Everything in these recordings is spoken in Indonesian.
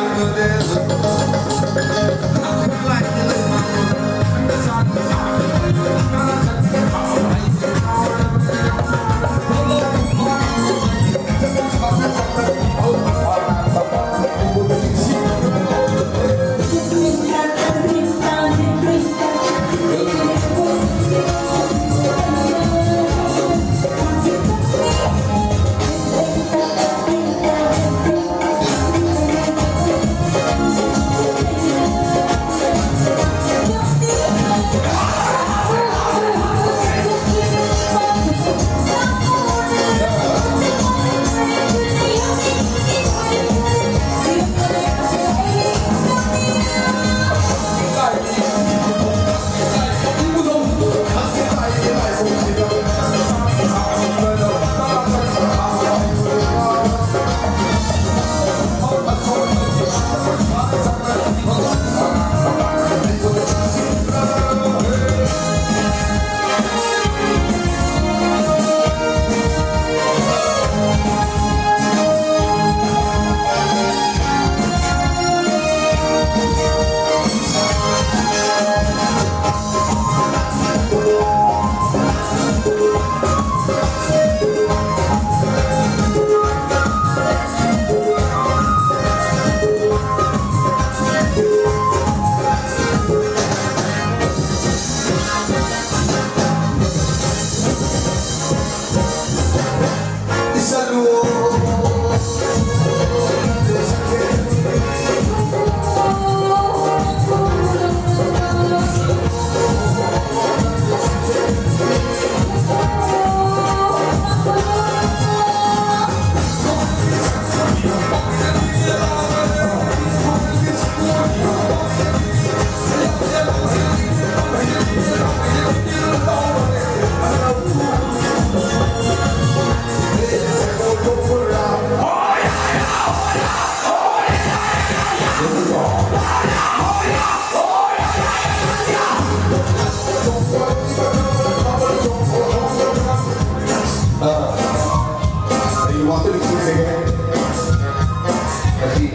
meu dela waktu di sini masih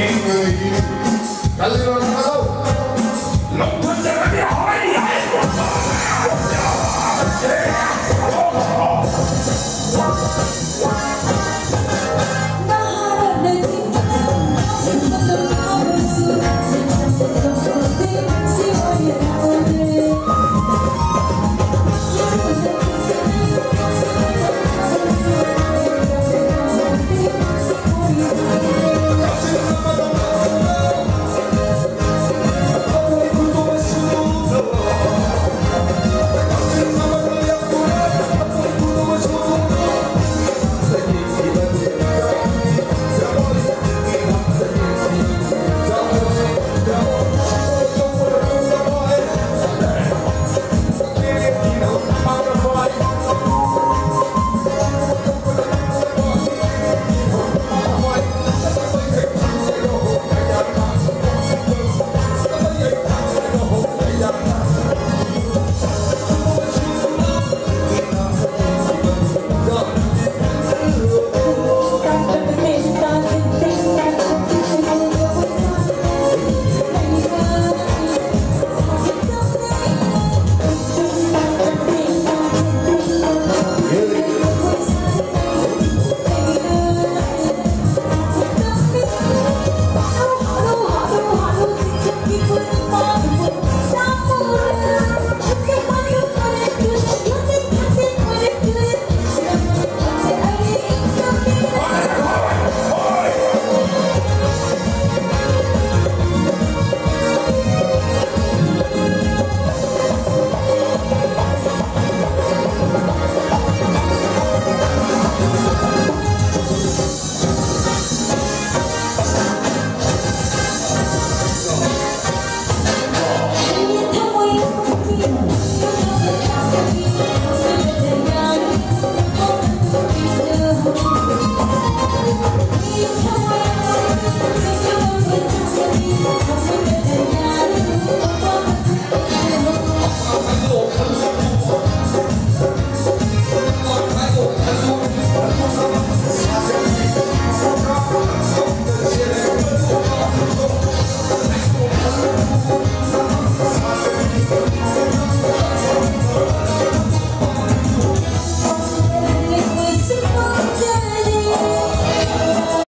King with you. A little